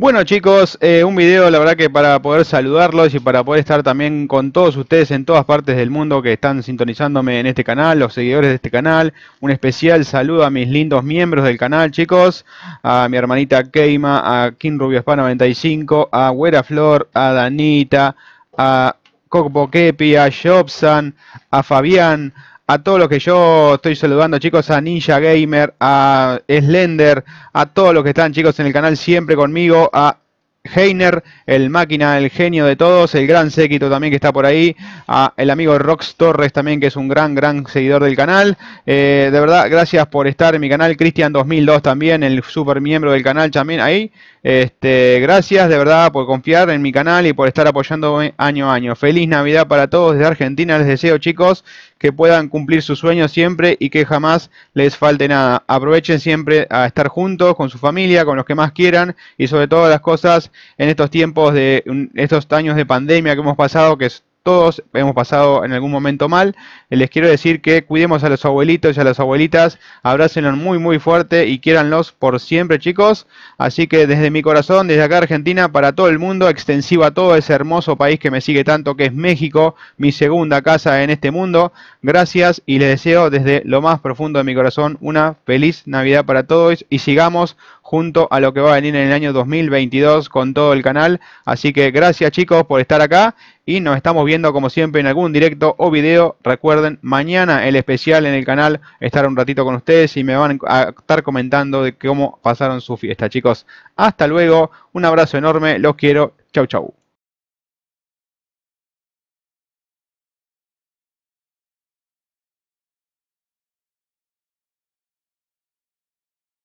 Bueno chicos, eh, un video la verdad que para poder saludarlos y para poder estar también con todos ustedes en todas partes del mundo que están sintonizándome en este canal, los seguidores de este canal, un especial saludo a mis lindos miembros del canal chicos, a mi hermanita Keima, a King Rubio Spa 95, a Güera Flor, a Danita, a Coco a Jobsan, a Fabián, a todos los que yo estoy saludando, chicos, a Ninja Gamer, a Slender, a todos los que están, chicos, en el canal siempre conmigo, a Heiner, el máquina, el genio de todos, el gran séquito también que está por ahí, a el amigo Rox Torres también que es un gran, gran seguidor del canal. Eh, de verdad, gracias por estar en mi canal, Cristian 2002 también, el super miembro del canal también ahí. Este, gracias de verdad por confiar en mi canal y por estar apoyándome año a año. Feliz Navidad para todos desde Argentina. Les deseo, chicos, que puedan cumplir sus sueños siempre y que jamás les falte nada. Aprovechen siempre a estar juntos con su familia, con los que más quieran y sobre todo las cosas en estos tiempos de estos años de pandemia que hemos pasado, que todos hemos pasado en algún momento mal. Les quiero decir que cuidemos a los abuelitos y a las abuelitas, abrácenlos muy muy fuerte y quiéranlos por siempre chicos. Así que desde mi corazón, desde acá Argentina, para todo el mundo, extensiva a todo ese hermoso país que me sigue tanto, que es México, mi segunda casa en este mundo. Gracias y les deseo desde lo más profundo de mi corazón una feliz Navidad para todos y sigamos junto a lo que va a venir en el año 2022 con todo el canal. Así que gracias chicos por estar acá y nos estamos viendo como siempre en algún directo o video. Recuerden, mañana el especial en el canal, estar un ratito con ustedes y me van a estar comentando de cómo pasaron su fiesta chicos. Hasta luego, un abrazo enorme, los quiero, chau chau.